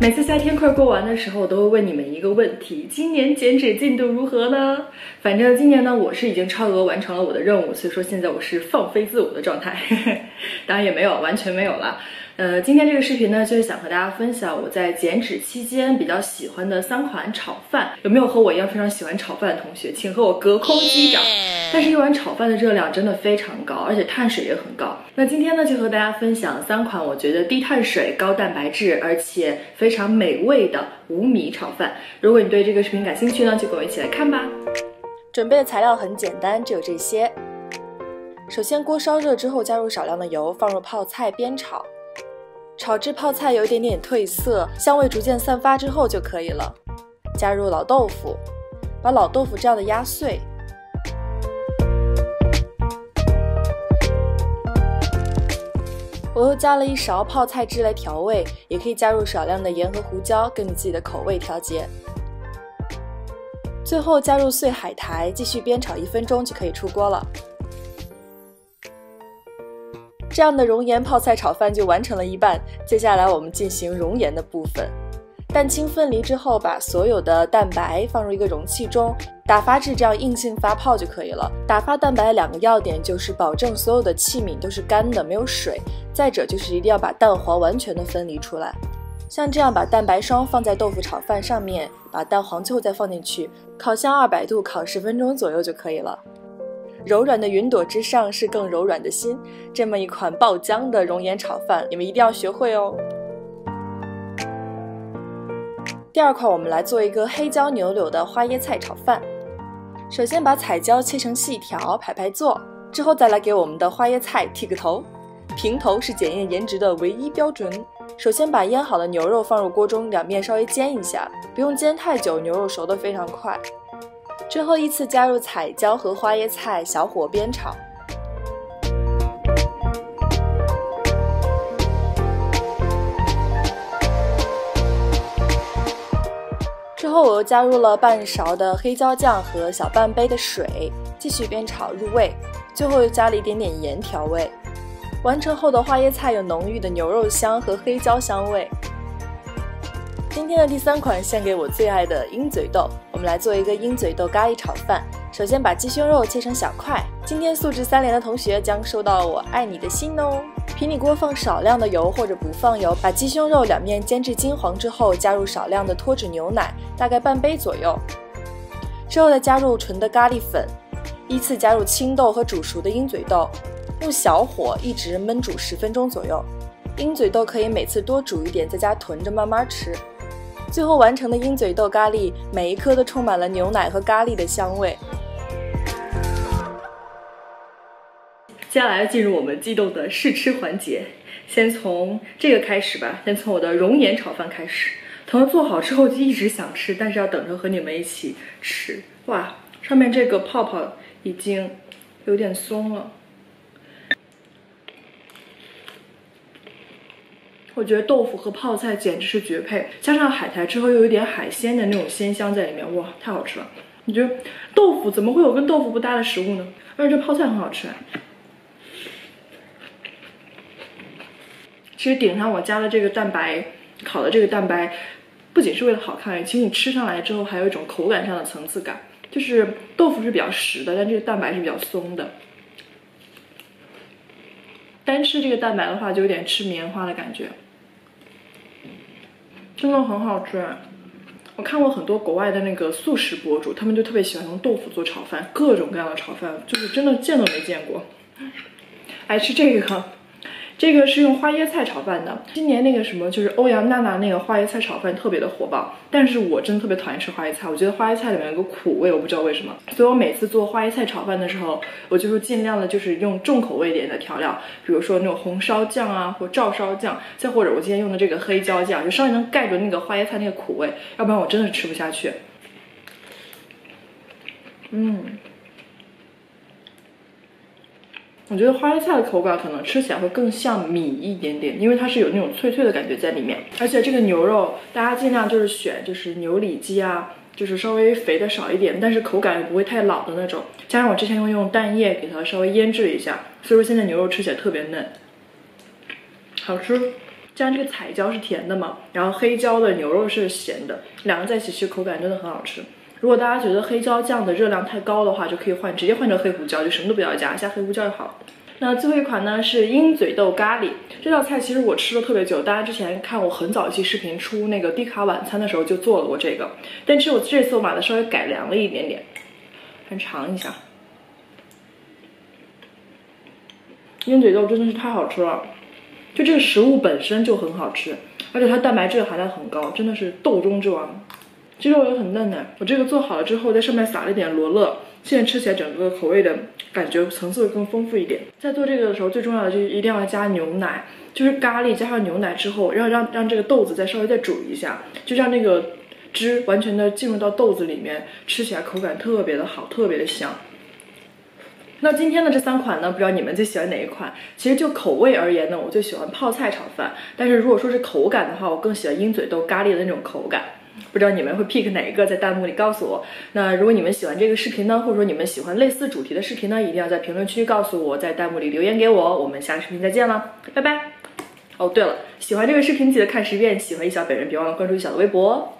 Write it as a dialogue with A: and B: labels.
A: 每次夏天快过完的时候，我都会问你们一个问题：今年减脂进度如何呢？反正今年呢，我是已经超额完成了我的任务，所以说现在我是放飞自我的状态，当然也没有完全没有了。呃，今天这个视频呢，就是想和大家分享我在减脂期间比较喜欢的三款炒饭。有没有和我一样非常喜欢炒饭的同学，请和我隔空击掌。但是，一碗炒饭的热量真的非常高，而且碳水也很高。那今天呢，就和大家分享三款我觉得低碳水、高蛋白质，而且非常美味的无米炒饭。如果你对这个视频感兴趣呢，就跟我一起来看吧。准备的材料很简单，只有这些。首先，锅烧热之后，加入少量的油，放入泡菜煸炒。炒至泡菜有一点点褪色，香味逐渐散发之后就可以了。加入老豆腐，把老豆腐这样的压碎。我又加了一勺泡菜汁来调味，也可以加入少量的盐和胡椒，根据自己的口味调节。最后加入碎海苔，继续煸炒一分钟就可以出锅了。这样的熔岩泡菜炒饭就完成了一半，接下来我们进行熔岩的部分。蛋清分离之后，把所有的蛋白放入一个容器中，打发至这样硬性发泡就可以了。打发蛋白两个要点就是保证所有的器皿都是干的，没有水；再者就是一定要把蛋黄完全的分离出来。像这样把蛋白霜放在豆腐炒饭上面，把蛋黄最后再放进去，烤箱二百度烤十分钟左右就可以了。柔软的云朵之上是更柔软的心，这么一款爆浆的熔岩炒饭，你们一定要学会哦。第二块，我们来做一个黑椒牛柳的花椰菜炒饭。首先把彩椒切成细条，排排坐，之后再来给我们的花椰菜剃个头。平头是检验颜值的唯一标准。首先把腌好的牛肉放入锅中，两面稍微煎一下，不用煎太久，牛肉熟得非常快。之后依次加入彩椒和花椰菜，小火煸炒。之后我又加入了半勺的黑椒酱和小半杯的水，继续煸炒入味。最后又加了一点点盐调味。完成后的花椰菜有浓郁的牛肉香和黑椒香味。今天的第三款献给我最爱的鹰嘴豆，我们来做一个鹰嘴豆咖喱炒饭。首先把鸡胸肉切成小块。今天素质三连的同学将收到我爱你的心哦。平底锅放少量的油或者不放油，把鸡胸肉两面煎至金黄之后，加入少量的脱脂牛奶，大概半杯左右。之后再加入纯的咖喱粉，依次加入青豆和煮熟的鹰嘴豆，用小火一直焖煮十分钟左右。鹰嘴豆可以每次多煮一点，在家囤着慢慢吃。最后完成的鹰嘴豆咖喱，每一颗都充满了牛奶和咖喱的香味。接下来进入我们激动的试吃环节，先从这个开始吧，先从我的熔岩炒饭开始。等做好之后就一直想吃，但是要等着和你们一起吃。哇，上面这个泡泡已经有点松了。我觉得豆腐和泡菜简直是绝配，加上海苔之后又有一点海鲜的那种鲜香在里面，哇，太好吃了！你觉得豆腐怎么会有跟豆腐不搭的食物呢？而且这泡菜很好吃。其实顶上我加了这个蛋白，烤的这个蛋白，不仅是为了好看，其实你吃上来之后还有一种口感上的层次感，就是豆腐是比较实的，但这个蛋白是比较松的。单吃这个蛋白的话，就有点吃棉花的感觉。真的很好吃，我看过很多国外的那个素食博主，他们就特别喜欢用豆腐做炒饭，各种各样的炒饭，就是真的见都没见过。爱吃这个。这个是用花椰菜炒饭的。今年那个什么，就是欧阳娜娜那个花椰菜炒饭特别的火爆。但是我真的特别讨厌吃花椰菜，我觉得花椰菜里面有个苦味，我不知道为什么。所以我每次做花椰菜炒饭的时候，我就是尽量的，就是用重口味一点的调料，比如说那种红烧酱啊，或照烧酱，再或者我今天用的这个黑椒酱，就稍微能盖住那个花椰菜那个苦味，要不然我真的是吃不下去。嗯。我觉得花椰菜的口感可能吃起来会更像米一点点，因为它是有那种脆脆的感觉在里面。而且这个牛肉，大家尽量就是选就是牛里脊啊，就是稍微肥的少一点，但是口感也不会太老的那种。加上我之前用用蛋液给它稍微腌制一下，所以说现在牛肉吃起来特别嫩，好吃。加上这个彩椒是甜的嘛，然后黑椒的牛肉是咸的，两个在一起吃口感真的很好吃。如果大家觉得黑椒酱的热量太高的话，就可以换直接换成黑胡椒，就什么都不要加，加黑胡椒就好了。那最后一款呢是鹰嘴豆咖喱，这道菜其实我吃了特别久，大家之前看我很早期视频出那个低卡晚餐的时候就做了过这个，但是我这次我把它稍微改良了一点点，先尝一下。鹰嘴豆真的是太好吃了，就这个食物本身就很好吃，而且它蛋白质含量很高，真的是豆中之王。鸡肉也很嫩呢。我这个做好了之后，在上面撒了一点罗勒，现在吃起来整个口味的感觉层次会更丰富一点。在做这个的时候，最重要的就是一定要加牛奶，就是咖喱加上牛奶之后，让让让这个豆子再稍微再煮一下，就让那个汁完全的进入到豆子里面，吃起来口感特别的好，特别的香。那今天的这三款呢，不知道你们最喜欢哪一款？其实就口味而言呢，我最喜欢泡菜炒饭，但是如果说是口感的话，我更喜欢鹰嘴豆咖喱的那种口感。不知道你们会 pick 哪一个，在弹幕里告诉我。那如果你们喜欢这个视频呢，或者说你们喜欢类似主题的视频呢，一定要在评论区告诉我，在弹幕里留言给我。我们下个视频再见了，拜拜。哦，对了，喜欢这个视频记得看十遍，喜欢一小本人别忘了关注一小的微博。